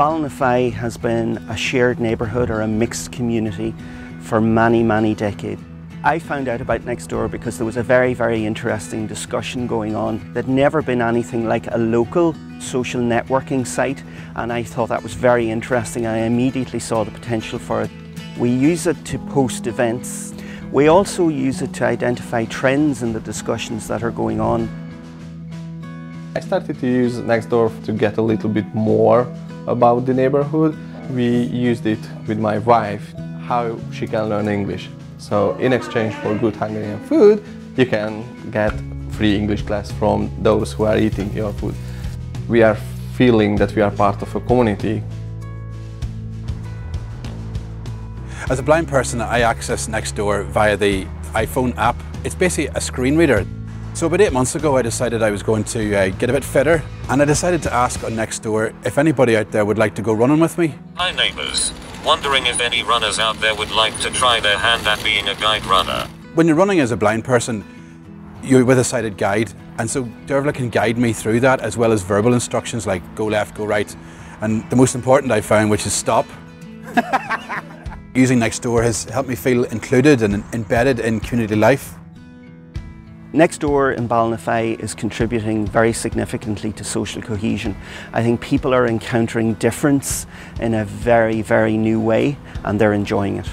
Ballynafeigh has been a shared neighbourhood or a mixed community for many, many decades. I found out about Nextdoor because there was a very, very interesting discussion going on. There'd never been anything like a local social networking site and I thought that was very interesting. I immediately saw the potential for it. We use it to post events. We also use it to identify trends in the discussions that are going on. I started to use Nextdoor to get a little bit more about the neighborhood. We used it with my wife, how she can learn English. So in exchange for good Hungarian food, you can get free English class from those who are eating your food. We are feeling that we are part of a community. As a blind person, I access Nextdoor via the iPhone app. It's basically a screen reader. So about eight months ago, I decided I was going to uh, get a bit fitter, and I decided to ask on Nextdoor if anybody out there would like to go running with me. Hi neighbours. Wondering if any runners out there would like to try their hand at being a guide runner. When you're running as a blind person, you're with a sighted guide, and so Dervla can guide me through that as well as verbal instructions like go left, go right, and the most important I found, which is stop. Using Nextdoor has helped me feel included and embedded in community life. Nextdoor in Ballynafeigh is contributing very significantly to social cohesion. I think people are encountering difference in a very, very new way and they're enjoying it.